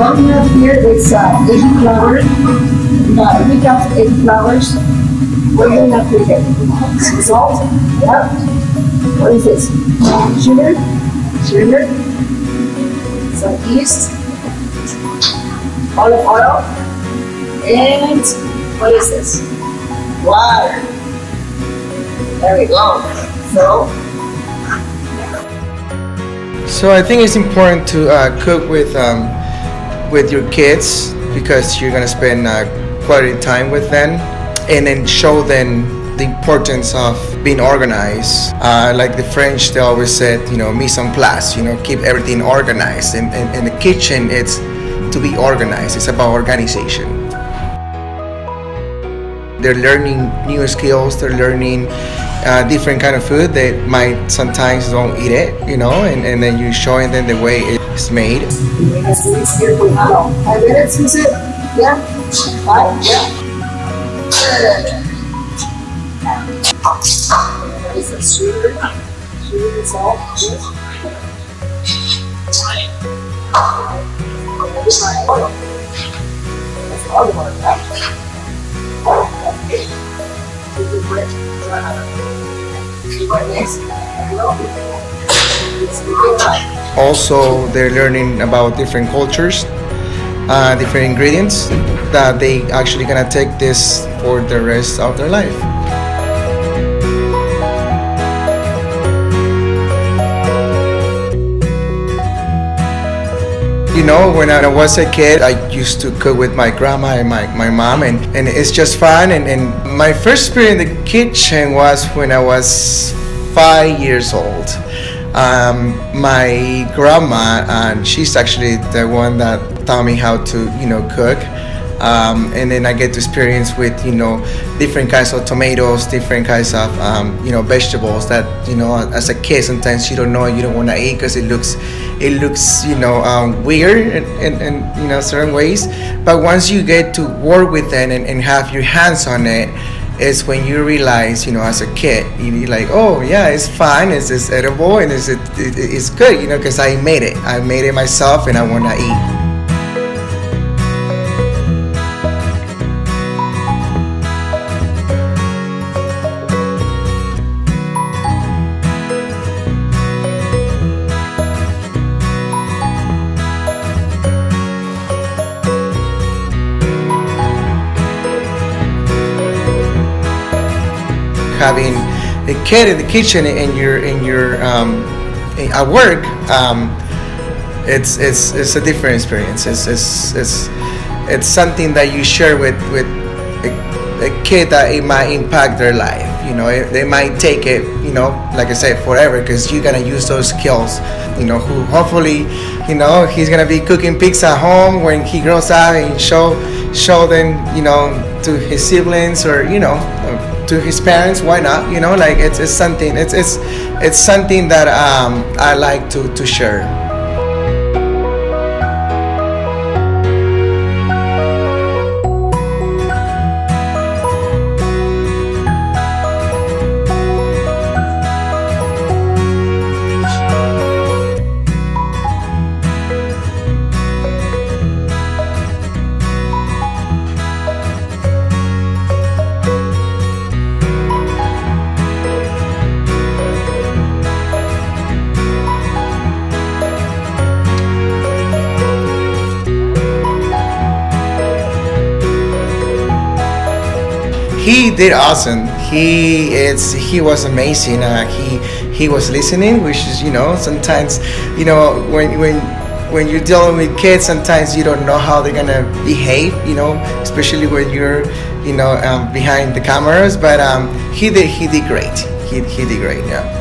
What we have here is uh, 80 flours. Uh, we got 80 flours. What do you have with it? Salt? Yep. What is this? Sugar? Sugar? Some yeast? Olive oil? And what is this? Water. There we go. So, So I think it's important to uh, cook with um, with your kids because you're gonna spend uh, quality time with them, and then show them the importance of being organized. Uh, like the French, they always said, you know, mise en place. You know, keep everything organized. And in, in the kitchen, it's to be organized. It's about organization. They're learning new skills. They're learning uh, different kind of food. They might sometimes don't eat it, you know, and, and then you're showing them the way it's made. Also, they're learning about different cultures, uh, different ingredients that they actually gonna take this for the rest of their life. You know, when I was a kid, I used to cook with my grandma and my, my mom, and, and it's just fun. And, and my first experience in the kitchen was when I was five years old. Um, my grandma, and she's actually the one that taught me how to, you know, cook. Um, and then I get to experience with, you know, different kinds of tomatoes, different kinds of, um, you know, vegetables that, you know, as a kid sometimes you don't know, you don't want to eat because it looks, it looks, you know, um, weird in, in, you know, certain ways. But once you get to work with it and, and have your hands on it, is when you realize, you know, as a kid, you're like, oh yeah, it's fine, it's, it's edible, and it's, it, it, it's good, you know, because I made it. I made it myself, and I want to eat. Having a kid in the kitchen in your in your um, at work, um, it's it's it's a different experience. It's it's it's it's something that you share with with a, a kid that it might impact their life. You know, it, they might take it. You know, like I said, forever because you're gonna use those skills. You know, who hopefully, you know, he's gonna be cooking pizza at home when he grows up and show show them, you know, to his siblings or you know to his parents why not? You know like it's, it's something it's it's it's something that um, i like to to share he did awesome. He it's he was amazing. Uh, he he was listening, which is you know sometimes you know when when when you're dealing with kids, sometimes you don't know how they're gonna behave. You know, especially when you're you know um, behind the cameras. But um, he did he did great. He he did great. Yeah.